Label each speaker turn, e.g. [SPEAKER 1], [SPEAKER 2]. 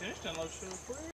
[SPEAKER 1] finish unless you're